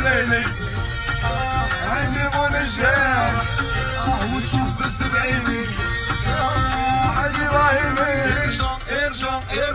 بليلي عيني منجاه وتشوف بس بعيني. حاج إبراهيم. إرجع إرجع إرجع.